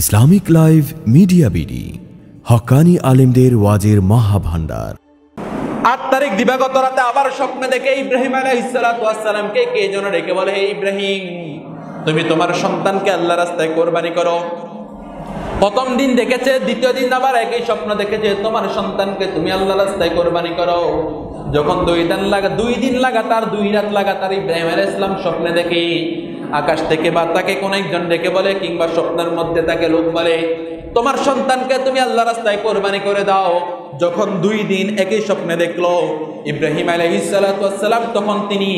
Islamic live media BD, হকানি আলেমদের ওয়াজের মহাভান্ডার আট তারিখ দিবাগত রাতে আবার স্বপ্নে দেখে ইব্রাহিম আলাইসালামকে কে যেন ডেকে বলে, হে ইব্রাহিম, তুমি তোমার সন্তানকে আল্লাহ রাস্তায় কোরবানি করো। প্রথম দিন দেখেছে, দ্বিতীয় দিন আবার একই স্বপ্ন দেখেছে, তোমার সন্তানকে তুমি আল্লাহ রাস্তায় কোরবানি করো। যখন দুই দিন লাগা, দুই দিন লাগাতার, দুই রাত লাগাতার ইব্রাহিম আলাইহিস সালাম স্বপ্নে দেখি আকাশ থেকে বা তাকে কোনো একজন ডেকে বলে কিংবা স্বপ্নের মধ্যে তাকে লোক বলে, তোমার সন্তানকে তুমি আল্লাহ রাস্তায় কোরবানি করে দাও। যখন দুই দিন একই স্বপ্নে দেখল, ইব্রাহিম আলাইসালাম তখন তিনি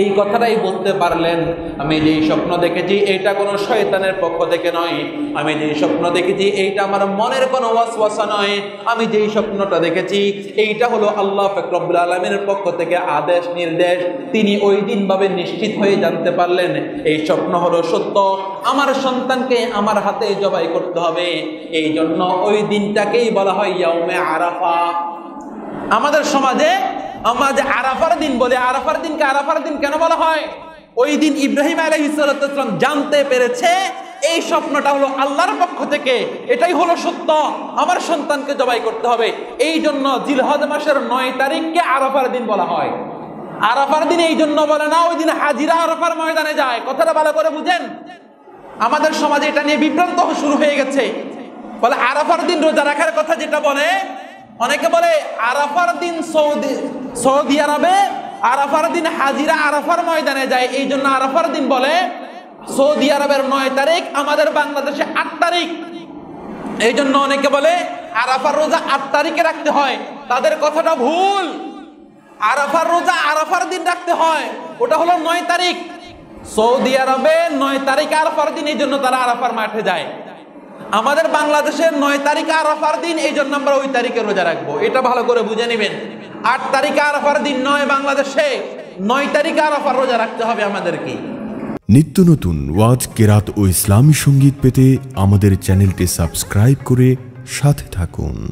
এই কথাটাই বলতে পারলেন, আমি যেই স্বপ্ন দেখেছি, এইটা কোনো শয়তানের পক্ষ থেকে নয়। আমি যেই স্বপ্ন দেখেছি, এইটা আমার মনের কোনো ওয়াসওয়াসা নয়। আমি যেই স্বপ্নটা দেখেছি, এইটা হলো আল্লাহ ফকরবুল আলমের পক্ষ থেকে আদেশ, নির্দেশ। তিনি ওই দিনভাবে নিশ্চিত হয়ে জানতে পারলেন, এই স্বপ্ন হলো সত্য। আমার সন্তানকে আমার হাতে জবাই করতে হবে। এই জন্য ওই দিনটাকেই বলা হয় ইয়াউমে আরাফা। আমাদের সমাজে আমরা যে আরাফার দিন বলে, আরাফার দিনকে আরাফার দিন কেন বলা হয়? ওই দিন ইব্রাহিম আলহিসাম জানতে পেরেছে, এই স্বপ্নটা হলো আল্লাহর পক্ষ থেকে, এটাই হলো সত্য। আমার সন্তানকে জবাই করতে হবে। এই জন্য জিলহদ মাসের নয় তারিখকে আরাফার দিন বলা হয়। আরাফার দিন এই জন্য বলে না, ওই দিন হাজিরা আরাফার ময়দানে যায়। কথাটা ভালো করে বুঝেন। আমাদের সমাজে এটা নিয়ে বিভ্রান্ত শুরু হয়ে গেছে। বলে আরাফার দিন রোজা রাখার কথা যেটা বলে অনেকে বলে আরাফার দিন সৌদি সৌদি আরবে, আরাফার দিন হাজিরা আরাফার ময়দানে যায়। এই জন্য আরাফার দিন বলে সৌদি আরবের নয় তারিখ, আমাদের বাংলাদেশে আট তারিখ। এই জন্য অনেকে বলে আরাফার রোজা আট তারিখে রাখতে হয়। তাদের কথাটা ভুল। আরাফার রোজা আরাফার দিন রাখতে হয়। ওটা হলো নয় তারিখ। সৌদি আরবে নয় তারিখ আরাফার দিন, এই জন্য তারা আরাফার মাঠে যায়। আমাদের বাংলাদেশের নয় তারিখ আরাফার দিন, এই জন্য আমরা ওই তারিখে রোজা রাখব। এটা ভালো করে বুঝে নেবেন। আট তারিখে আরাফার দিন নয় বাংলাদেশে, নয় তারিখে আরাফার রোজা রাখতে হবে আমাদেরকে। নিত্য নতুন ওয়াজ, কেরাত ও ইসলামী সংগীত পেতে আমাদের চ্যানেলটি সাবস্ক্রাইব করে সাথে থাকুন।